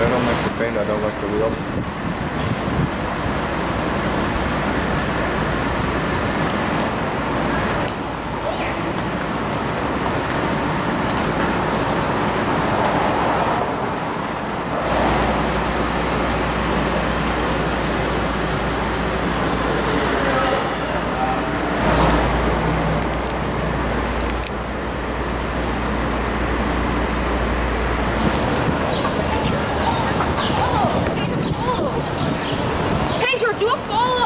I don't like the paint, I don't like the wheels. to a follow.